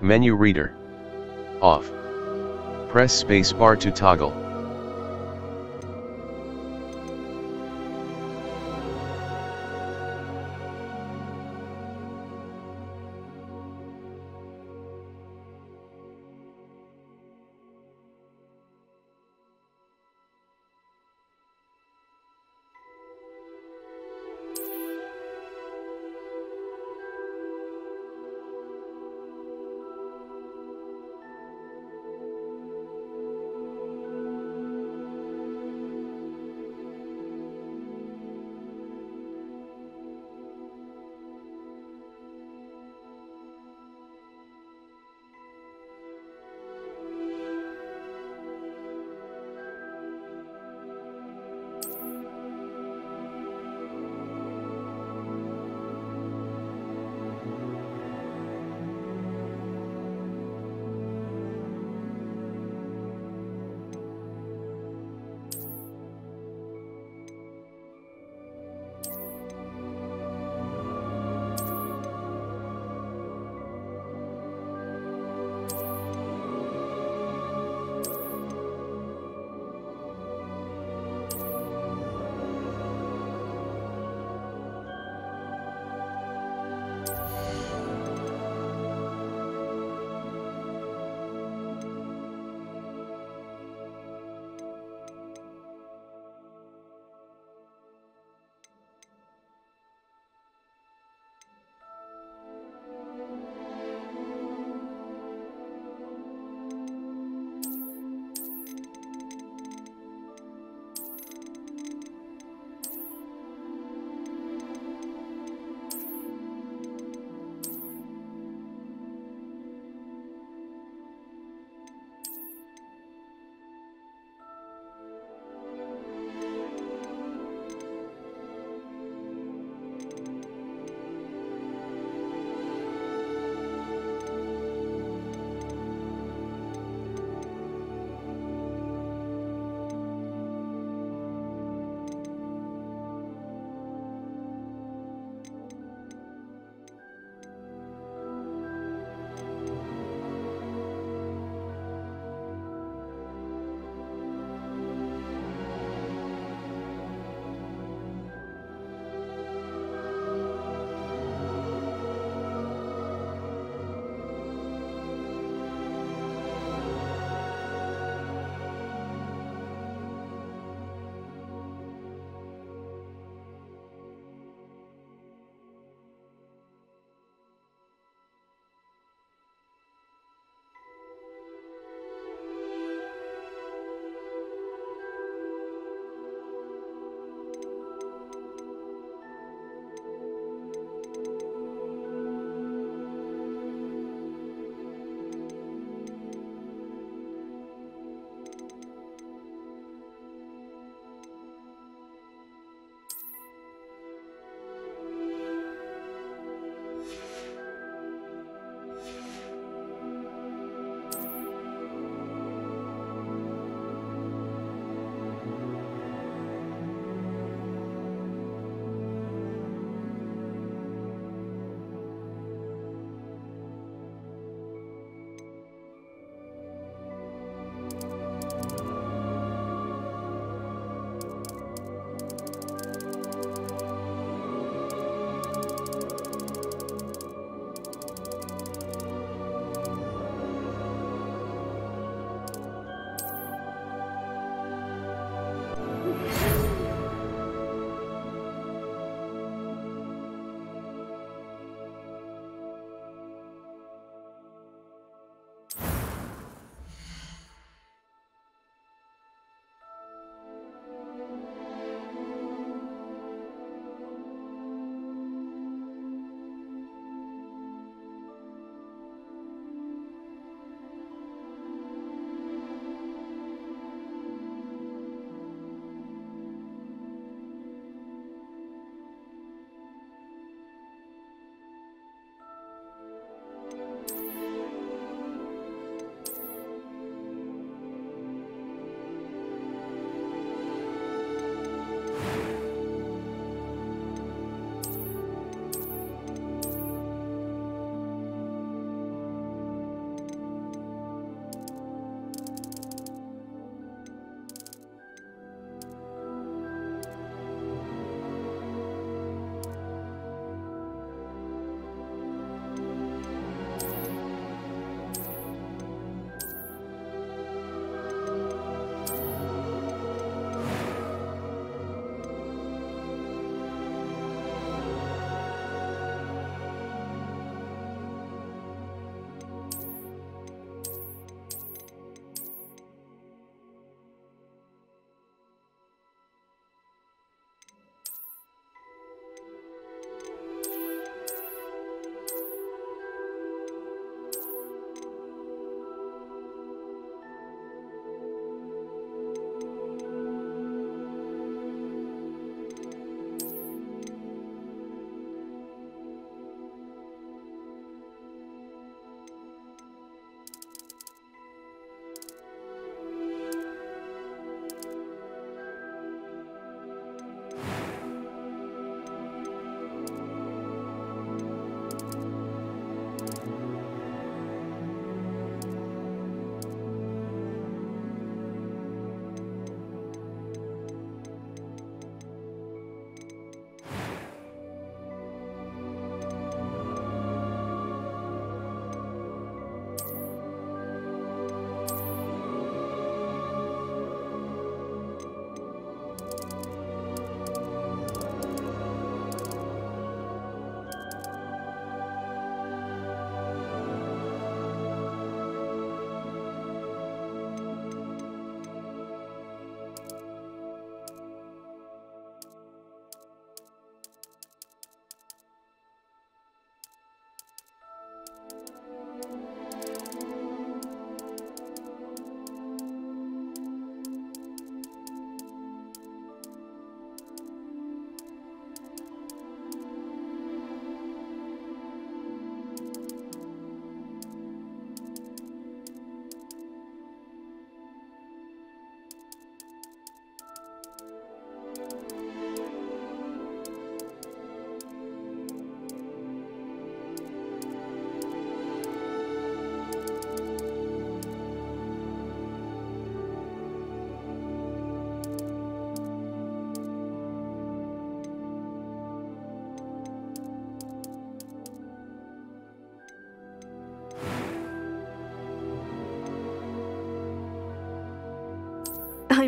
Menu reader. Off. Press spacebar to toggle.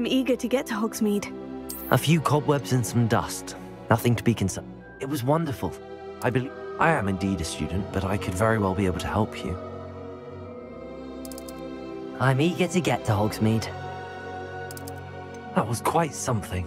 I'm eager to get to Hogsmeade. A few cobwebs and some dust. Nothing to be concerned. It was wonderful. I believe I am indeed a student, but I could very well be able to help you. I'm eager to get to Hogsmeade. That was quite something.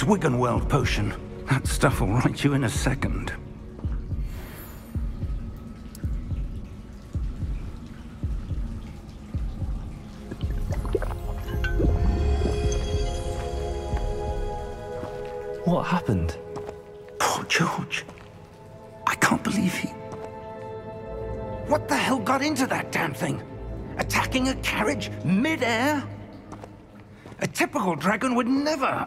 It's Wiggenweld potion. That stuff will right you in a second. What happened? Poor George. I can't believe he... What the hell got into that damn thing? Attacking a carriage mid-air? A typical dragon would never...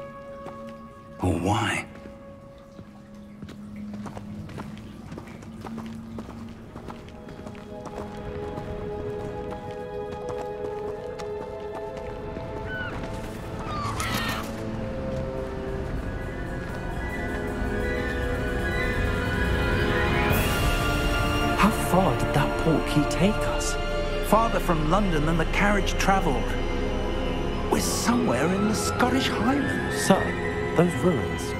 Or why. How far did that port key take us? Farther from London than the carriage travelled. We're somewhere in the Scottish Highlands. Sir, those ruins.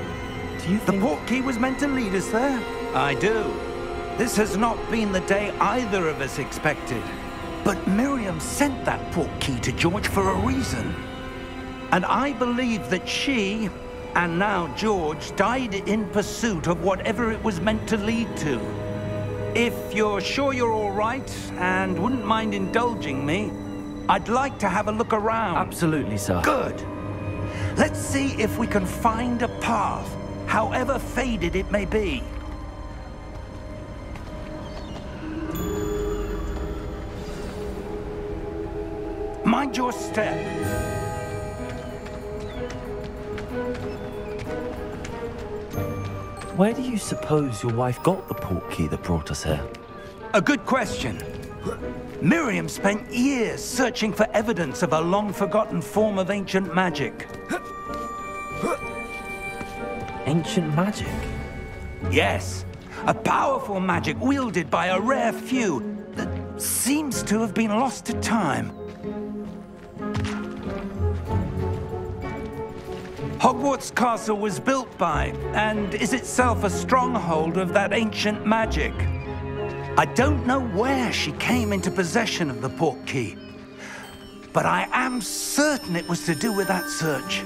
Do you The think... port key was meant to lead us there? I do. This has not been the day either of us expected. But Miriam sent that port key to George for a reason. And I believe that she, and now George, died in pursuit of whatever it was meant to lead to. If you're sure you're all right and wouldn't mind indulging me, I'd like to have a look around. Absolutely, sir. Good. Let's see if we can find a path, however faded it may be. Mind your step. Where do you suppose your wife got the port key that brought us here? A good question. Miriam spent years searching for evidence of a long-forgotten form of ancient magic. Ancient magic? Yes, a powerful magic wielded by a rare few that seems to have been lost to time. Hogwarts Castle was built by, and is itself a stronghold of that ancient magic. I don't know where she came into possession of the port key, but I am certain it was to do with that search.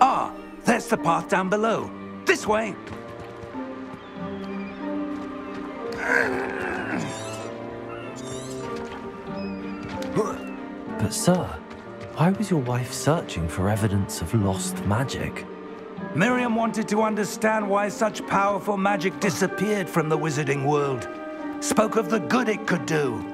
Ah, there's the path down below. This way. But, sir, why was your wife searching for evidence of lost magic? Miriam wanted to understand why such powerful magic disappeared from the wizarding world. Spoke of the good it could do.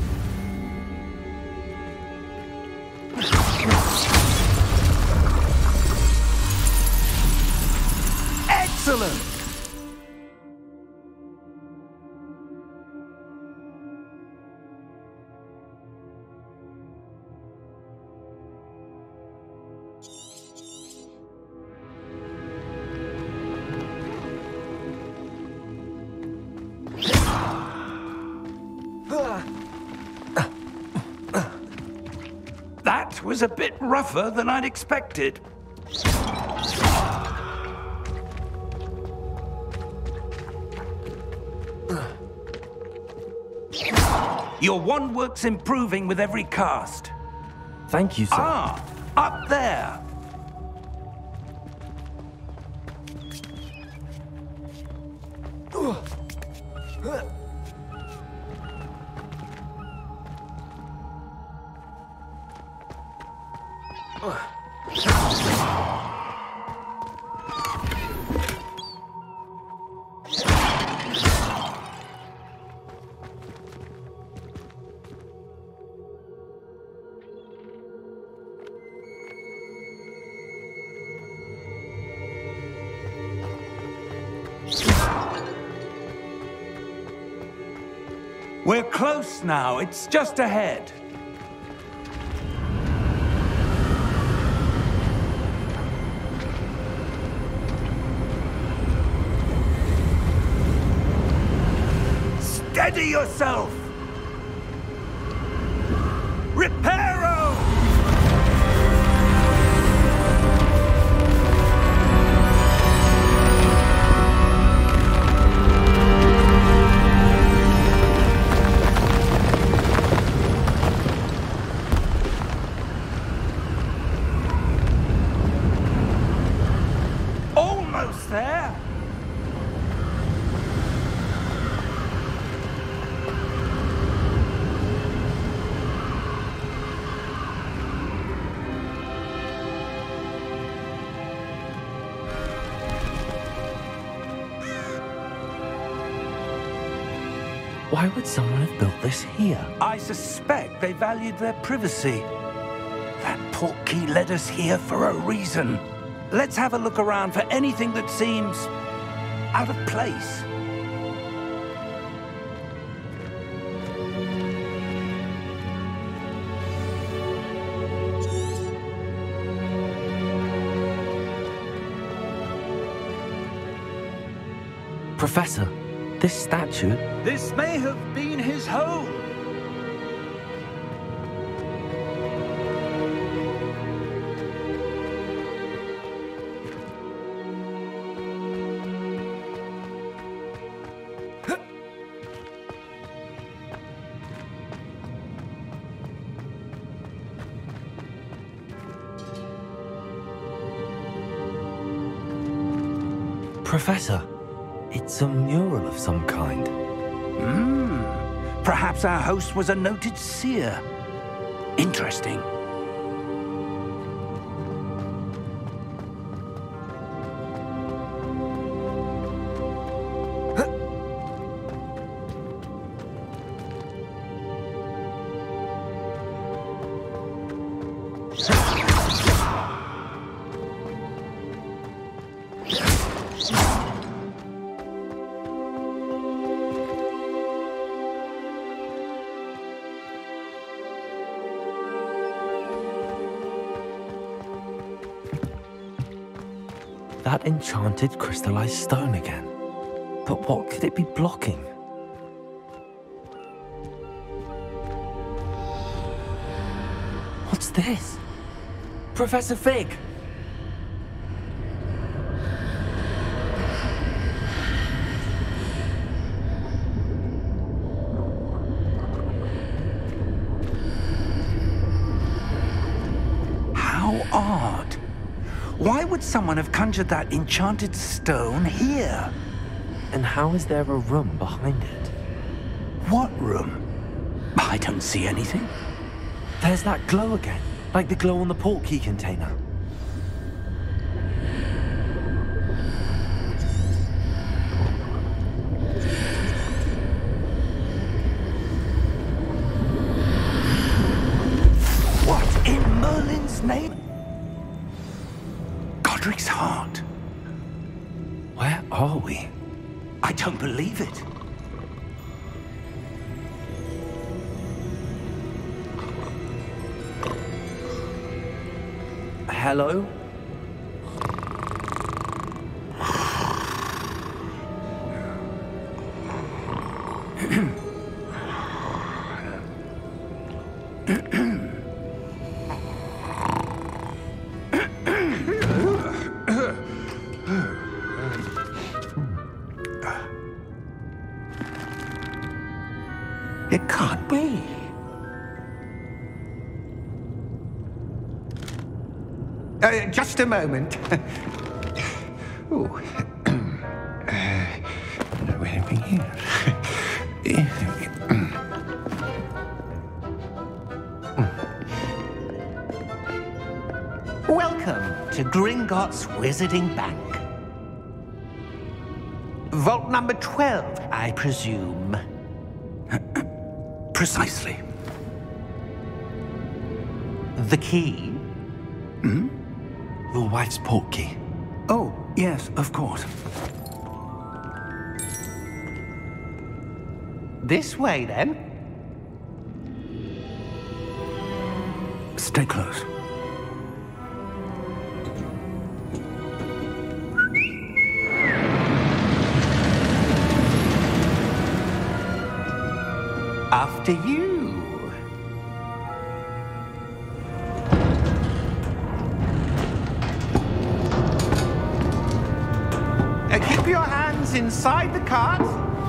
Excellent! That was a bit rougher than I'd expected. Your wand work's improving with every cast. Thank you, sir. Ah, up there. It's just ahead. Steady yourself! Why would someone have built this here? I suspect they valued their privacy. That portkey led us here for a reason. Let's have a look around for anything that seems out of place. Professor, this statue. This may have been his home. Professor, it's a mural of some kind. Hmm. Perhaps our host was a noted seer. Interesting. Enchanted crystallized stone again. But what could it be blocking? What's this? Professor Fig! Someone have conjured that enchanted stone here? And how is there a room behind it? What room? I don't see anything. There's that glow again, like the glow on the portkey container. A moment. oh. uh, anything here? Welcome to Gringotts Wizarding Bank. Vault number 12, I presume. Precisely. The key? Your wife's portkey. Oh, yes, of course. This way, then. Stay close. After you.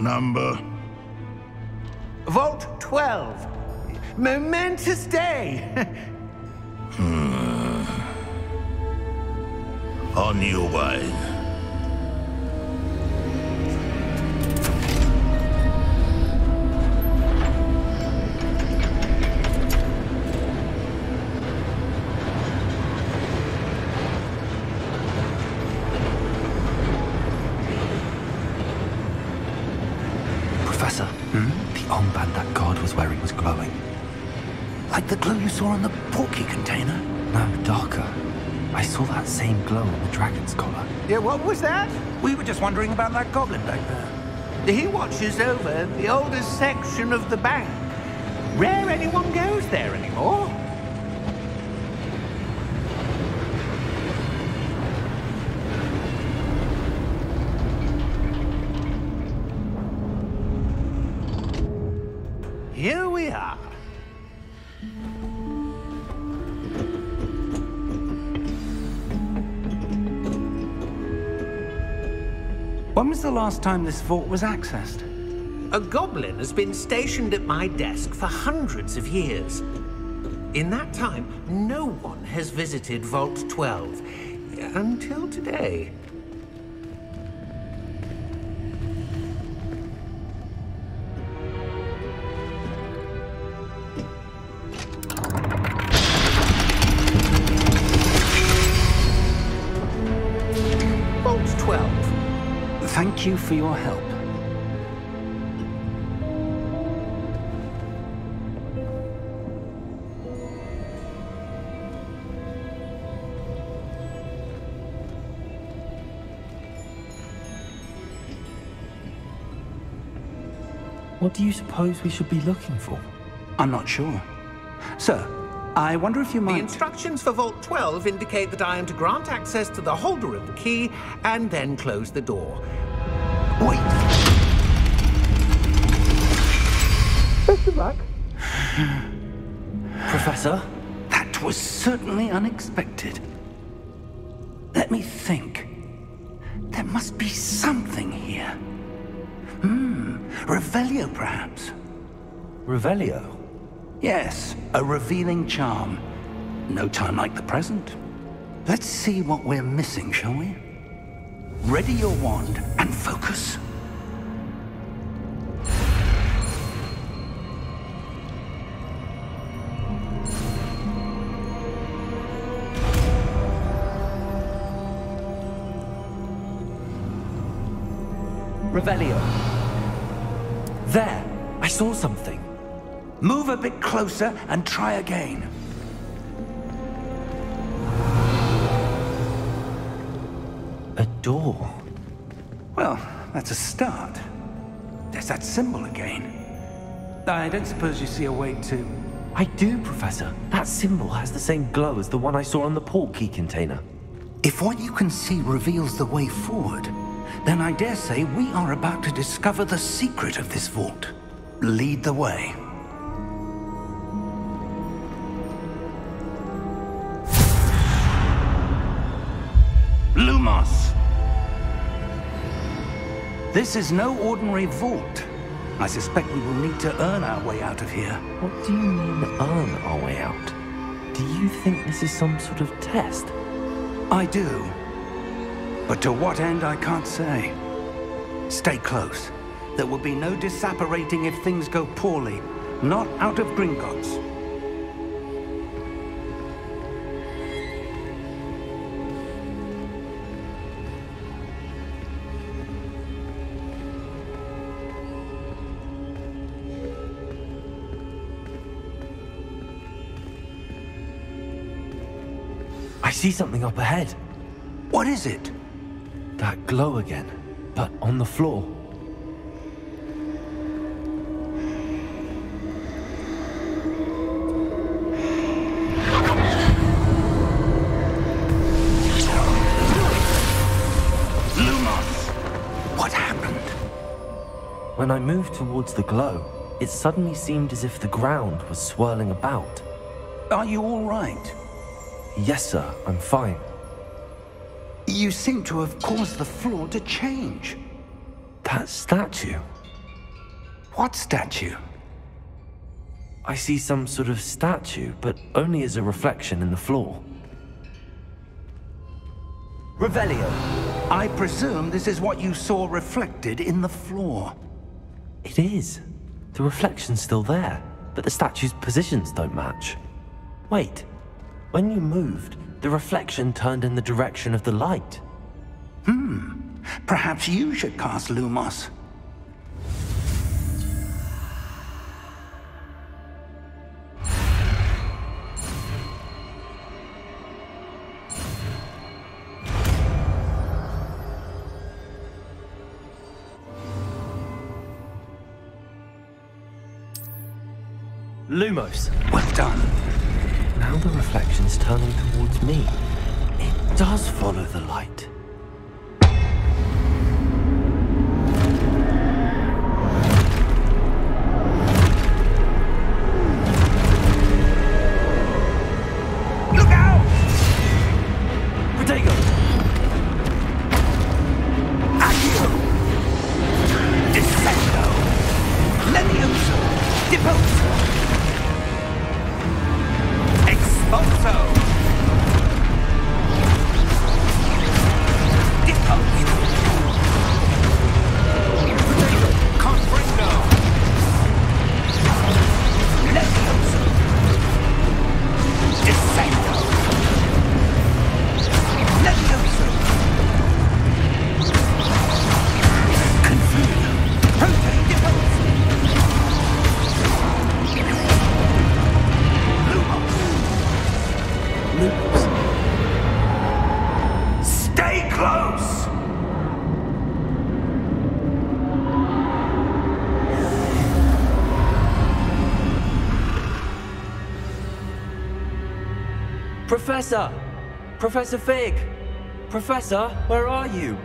Number. Vote 12. Momentous day. Hmm. On your way. Professor, the armband that guard was wearing was glowing. Like the glow you saw on the portkey container? No, darker. I saw that same glow on the dragon's collar. Yeah, what was that? We were just wondering about that goblin back there. He watches over the oldest section of the bank. Rare anyone goes there anymore. Last time this vault was accessed? A goblin has been stationed at my desk for hundreds of years. In that time, no one has visited Vault 12 until today. For your help. What do you suppose we should be looking for? I'm not sure. Sir, I wonder if you might... The might... instructions for Vault 12 indicate that I am to grant access to the holder of the key and then close the door. Wait! Best of luck. Professor? That was certainly unexpected. Let me think. There must be something here. Hmm, Revelio perhaps? Revelio? Yes, a revealing charm. No time like the present. Let's see what we're missing, shall we? Ready your wand and focus. Revelio. There! I saw something. Move a bit closer and try again. A door. That's a start. There's that symbol again. I don't suppose you see a way to... I do, Professor. That symbol has the same glow as the one I saw on the portkey container. If what you can see reveals the way forward, then I dare say we are about to discover the secret of this vault. Lead the way. Lumos! This is no ordinary vault. I suspect we will need to earn our way out of here. What do you mean, earn our way out? Do you think this is some sort of test? I do. But to what end, I can't say. Stay close. There will be no disapparating if things go poorly. Not out of Gringotts. See something up ahead. What is it? That glow again, but on the floor. Lumos! What happened? When I moved towards the glow, it suddenly seemed as if the ground was swirling about. Are you all right? Yes, sir, I'm fine. You seem to have caused the floor to change. That statue. What statue? I see some sort of statue, but only as a reflection in the floor. Revelio. I presume this is what you saw reflected in the floor. It is. The reflection's still there, but the statue's positions don't match. Wait, when you moved, the reflection turned in the direction of the light. Hmm. Perhaps you should cast Lumos. Lumos. Well done. Now the reflection's turning towards me. It does follow the light. Professor! Professor Fig! Professor, where are you?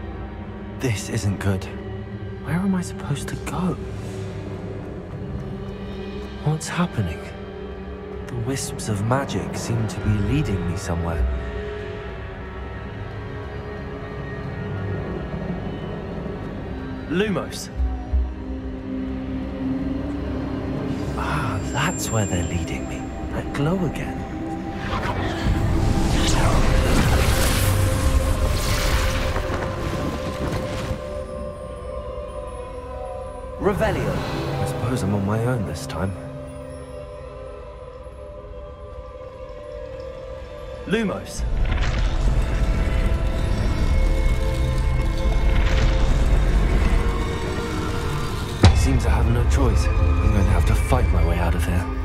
This isn't good. Where am I supposed to go? What's happening? The wisps of magic seem to be leading me somewhere. Lumos. Ah, that's where they're leading me. That glow again. Revelio. I suppose I'm on my own this time. Lumos. Seems I have no choice. I'm going to have to fight my way out of here.